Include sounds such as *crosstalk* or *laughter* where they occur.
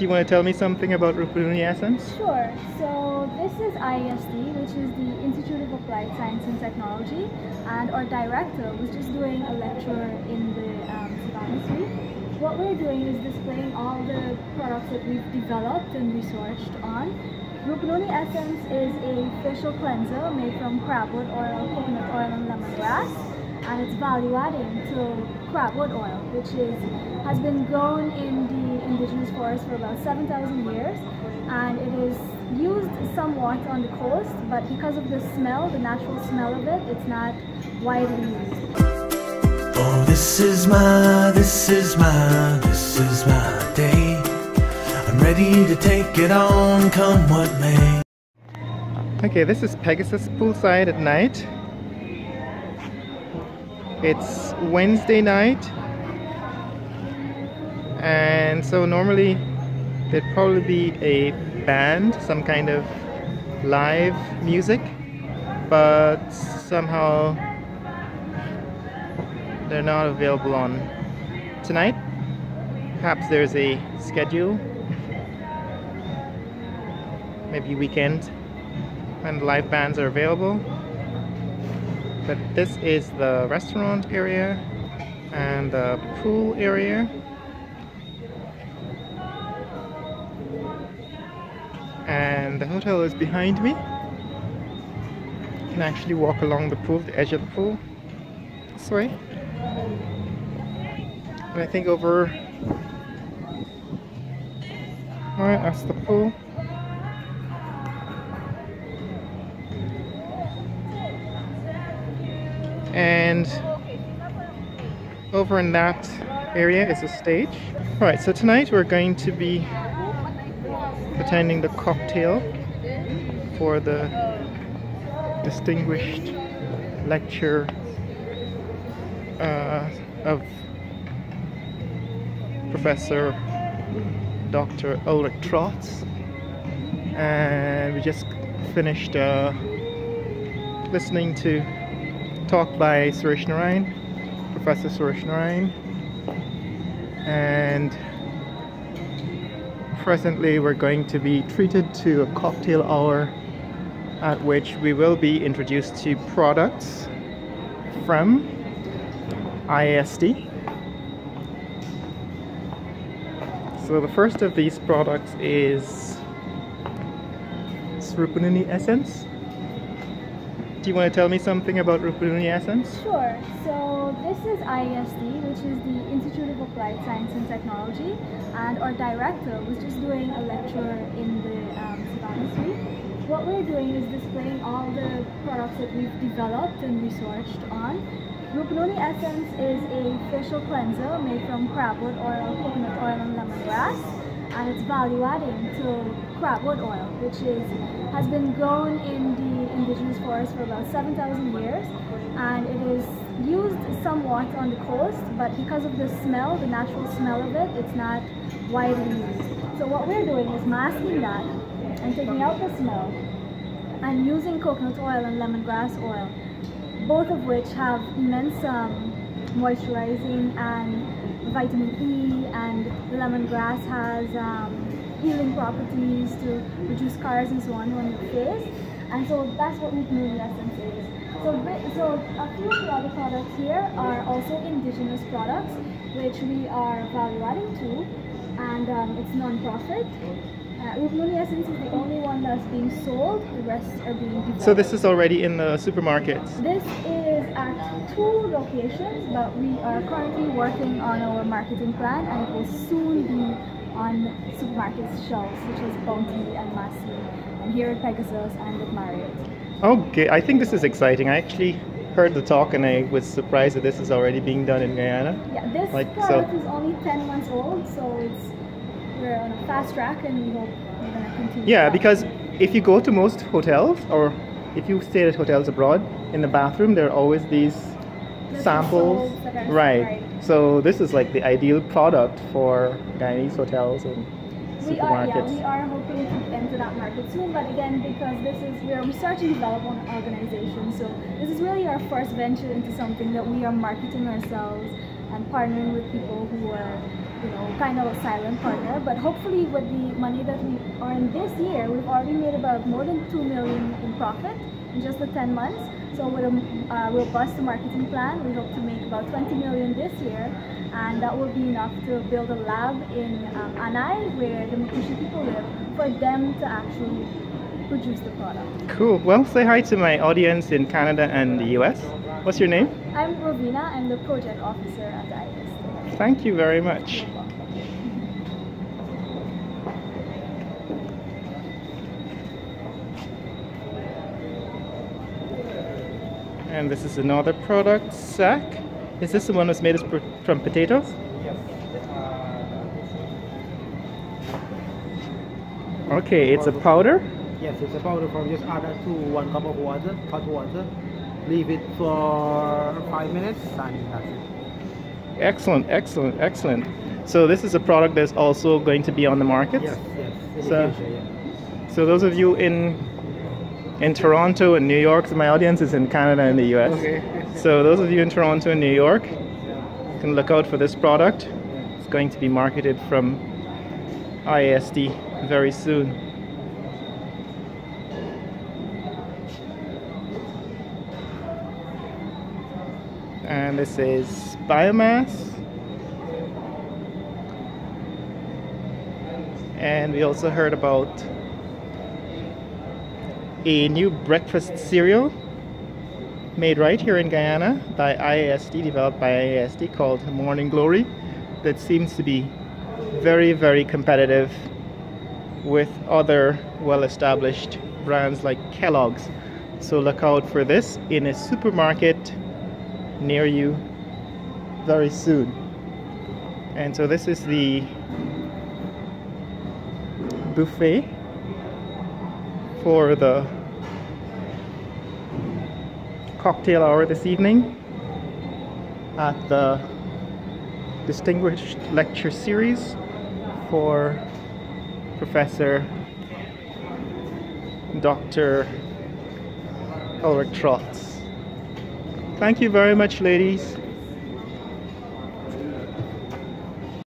Do you want to tell me something about Rupununi Essence? Sure. So this is IAST, which is the Institute of Applied Science and Technology, and our director was just doing a lecture in the um, Savannah Suite. What we're doing is displaying all the products that we've developed and researched on. Rupununi Essence is a facial cleanser made from crabwood oil, coconut oil, and lemongrass, and it's value adding to crabwood oil, which is has been grown in the indigenous forest for about 7,000 years and it is used somewhat on the coast but because of the smell, the natural smell of it, it's not widely used. Oh, this is my, this is my, this is my day. I'm ready to take it on, come what may. Okay, this is Pegasus poolside at night. It's Wednesday night. And so normally there'd probably be a band some kind of live music. But somehow they're not available on tonight. Perhaps there's a schedule. *laughs* Maybe weekend when live bands are available but this is the restaurant area and the pool area and the hotel is behind me. You can actually walk along the pool, the edge of the pool, this way. And I think over, alright, that's the pool. And over in that area is a stage. Alright, so tonight we're going to be attending the cocktail for the distinguished lecture uh, of Professor Dr. Ulrich Trotz and we just finished uh, listening to talk by Suresh Narayan, Professor Suresh Narayan and presently we're going to be treated to a cocktail hour at which we will be introduced to products from IAST. So the first of these products is Rupununi Essence. Do you want to tell me something about Rupununi Essence? Sure. So this is IAST, which is the Institute of Applied Science and Technology, and our director was just doing a lecture in the um, Savannah Suite. What we're doing is displaying all the products that we've developed and researched on. Rupununi Essence is a facial cleanser made from crabwood oil, coconut oil, and lemongrass and it's value adding to crabwood oil, which is has been grown in the indigenous forest for about 7,000 years, and it is used somewhat on the coast, but because of the smell, the natural smell of it, it's not widely used. So what we're doing is masking that and taking out the smell and using coconut oil and lemongrass oil, both of which have immense um, moisturizing and vitamin E and lemongrass has um, healing properties to reduce scars and so on on your face. And so that's what Rupununi Essence is. So, so a few of the other products here are also indigenous products, which we are value adding to, and um, it's non-profit. Uh, Rupununi Essence is the only one that's being sold, the rest are being developed. So this is already in the supermarkets? This is at two locations, but we are currently working on our marketing plan and it will soon be on supermarkets shelves such as Bounty and Massy, and here at Pegasus and at Marriott. Okay, I think this is exciting. I actually heard the talk and I was surprised that this is already being done in Guyana. Yeah, this like, product so. is only 10 months old, so it's we're on a fast track and we hope we're going to continue. Yeah, because if you go to most hotels or if you stay at hotels abroad, in the bathroom there are always these samples. Right. right. So this is like the ideal product for Guyanese hotels and we are, yeah, we are hoping to enter that market soon, but again, because this is, we are research and development organization, so this is really our first venture into something that we are marketing ourselves and partnering with people who are you know, kind of a silent partner. But hopefully, with the money that we earned this year, we've already made about more than two million in profit in just the 10 months. So with a uh, robust marketing plan, we hope to make about 20 million this year, and that will be enough to build a lab in um, Annai, where the Makushi people live, for them to actually produce the product. Cool. Well, say hi to my audience in Canada and the US. What's your name? I'm Rovina. I'm the project officer at IS. Thank you very much. And this is another product, sack. Is this the one that's made from potatoes? Okay, it's a powder. Yes, it's a powder from just add to one cup of water, hot water. Leave it for five minutes and that's it. Excellent, excellent, excellent. So this is a product that's also going to be on the market. Yes, yes. So- future, yeah. So those of you in in Toronto and New York, so my audience is in Canada and the US. Okay. So those of you in Toronto and New York can look out for this product. It's going to be marketed from IAST very soon. And this is biomass. And we also heard about a new breakfast cereal made right here in Guyana by IAST, developed by IAST, called Morning Glory, that seems to be very, very competitive with other well established brands like Kellogg's. So look out for this in a supermarket near you very soon. And so this is the buffet for the cocktail hour this evening at the distinguished lecture series for Professor Dr. Ulrich Trotz. Thank you very much, ladies.